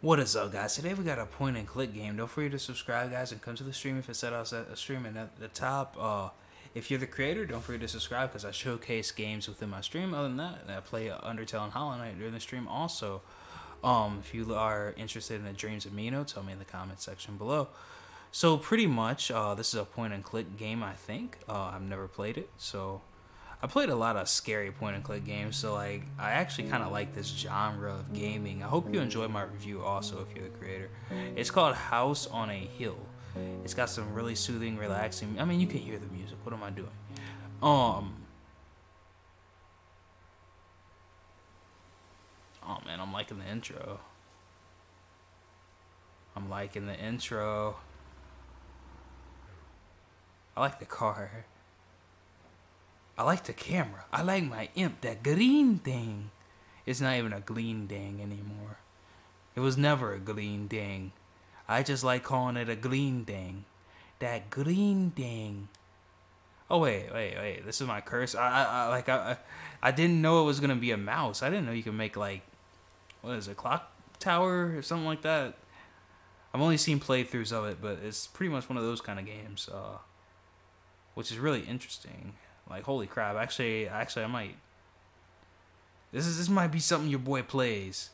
What is up, guys? Today we got a point and click game. Don't forget to subscribe, guys, and come to the stream if it's set out a stream. And at the top, uh, if you're the creator, don't forget to subscribe because I showcase games within my stream. Other than that, I play Undertale and Hollow Knight during the stream. Also, um, if you are interested in the Dreams of Mino, tell me in the comment section below. So pretty much, uh, this is a point and click game. I think uh, I've never played it, so I played a lot of scary point and click games, so like I actually kind of like this genre of gaming. I hope you enjoy my review also if you're the creator. It's called House on a Hill. It's got some really soothing, relaxing. I mean, you can hear the music. What am I doing? Um. Oh man, I'm liking the intro. I'm liking the intro. I like the car. I like the camera. I like my imp, that green thing. It's not even a green dang anymore. It was never a green dang. I just like calling it a green dang. That green dang. Oh wait, wait, wait. This is my curse. I, I, I like I, I didn't know it was gonna be a mouse. I didn't know you could make like, what is it, clock tower or something like that. I've only seen playthroughs of it, but it's pretty much one of those kind of games, uh, which is really interesting. Like holy crap! Actually, actually, I might. This is this might be something your boy plays.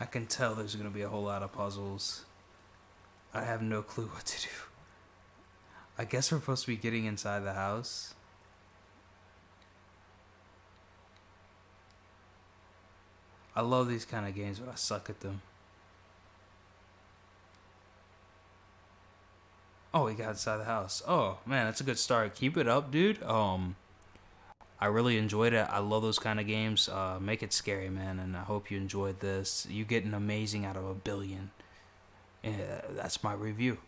I can tell there's going to be a whole lot of puzzles. I have no clue what to do. I guess we're supposed to be getting inside the house. I love these kind of games, but I suck at them. Oh, we got inside the house. Oh, man, that's a good start. Keep it up, dude. Um, I really enjoyed it. I love those kind of games. Uh, make it scary, man, and I hope you enjoyed this. You get an amazing out of a billion. Yeah, that's my review.